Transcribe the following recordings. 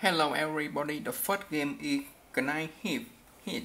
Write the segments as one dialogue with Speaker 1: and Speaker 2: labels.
Speaker 1: Hello everybody, the first game is Knife Hit. Hit.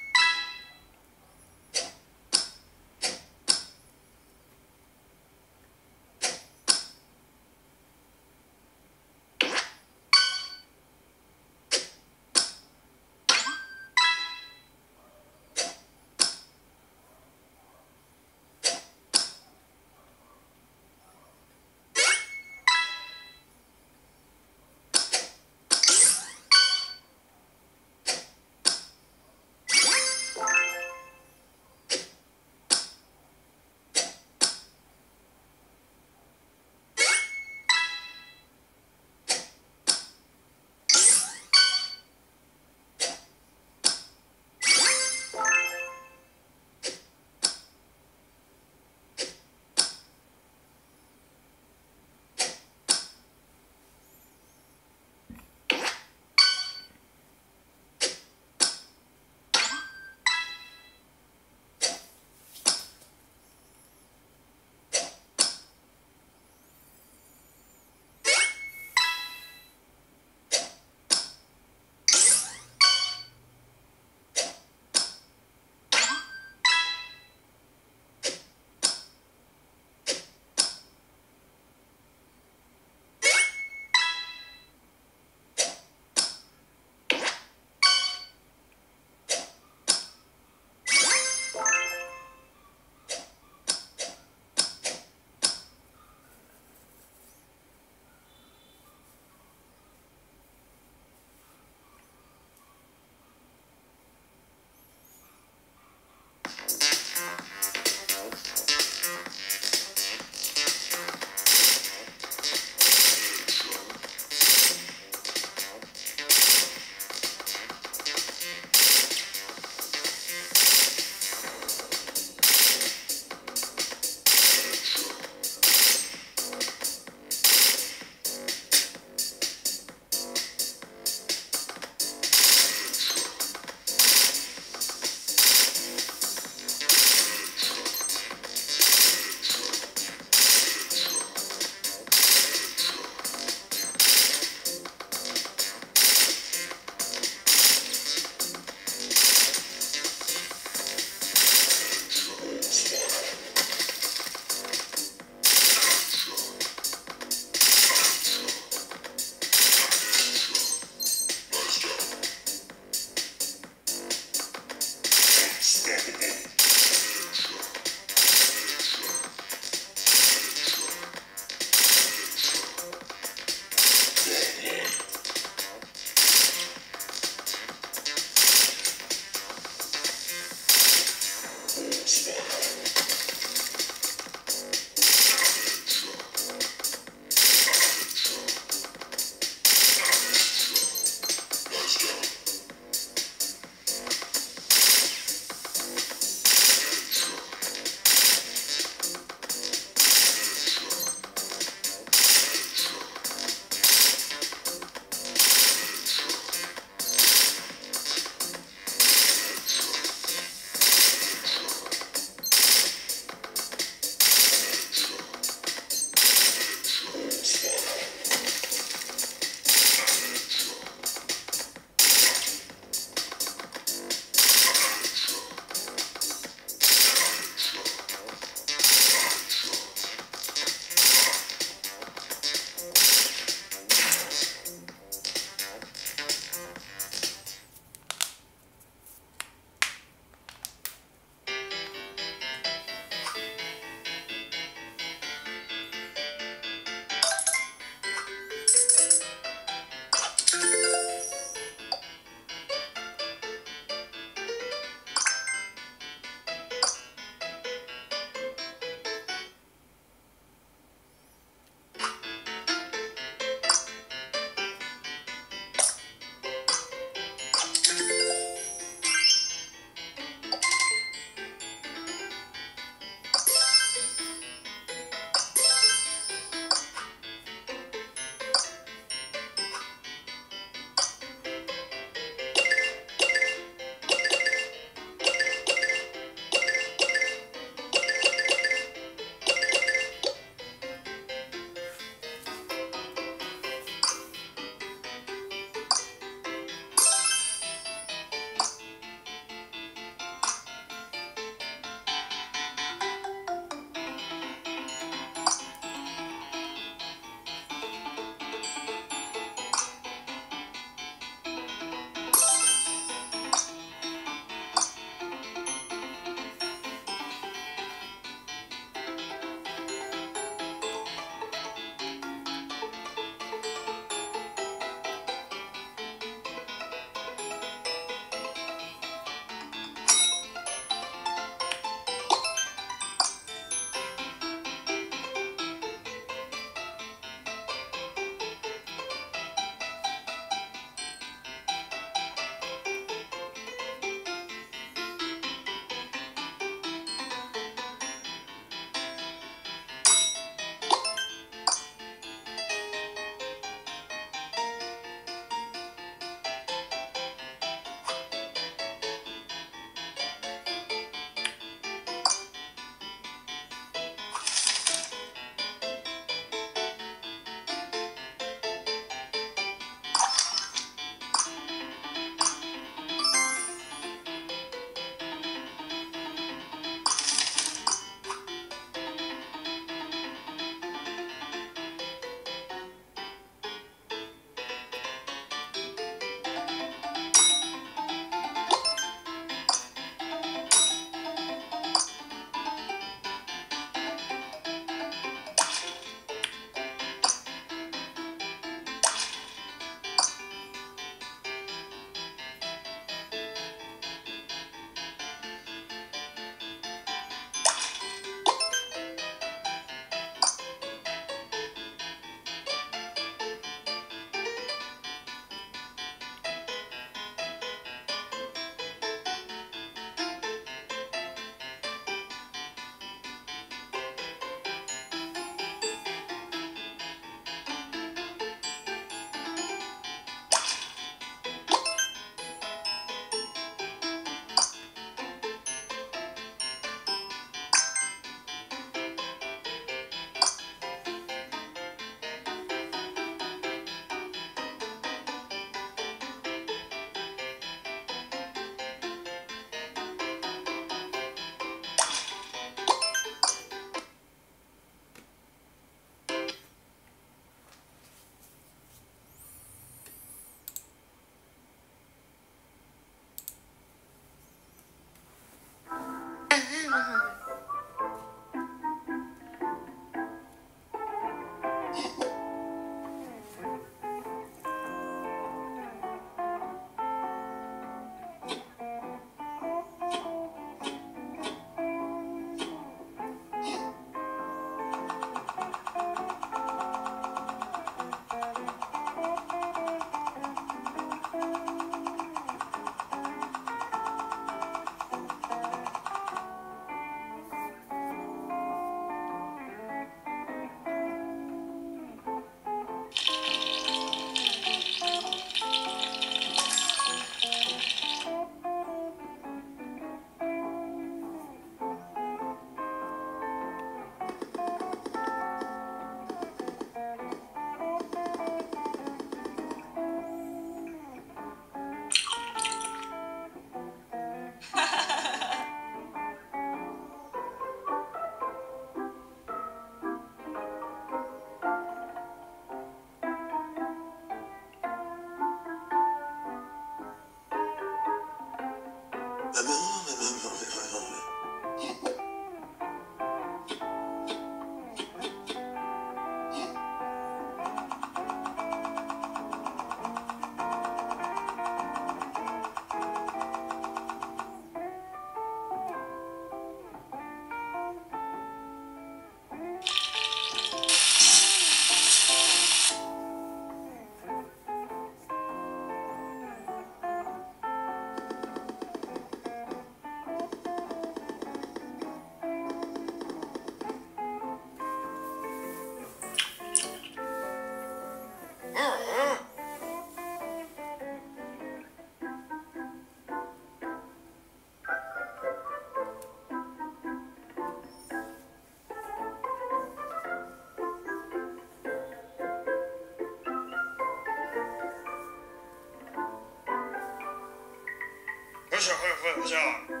Speaker 2: 자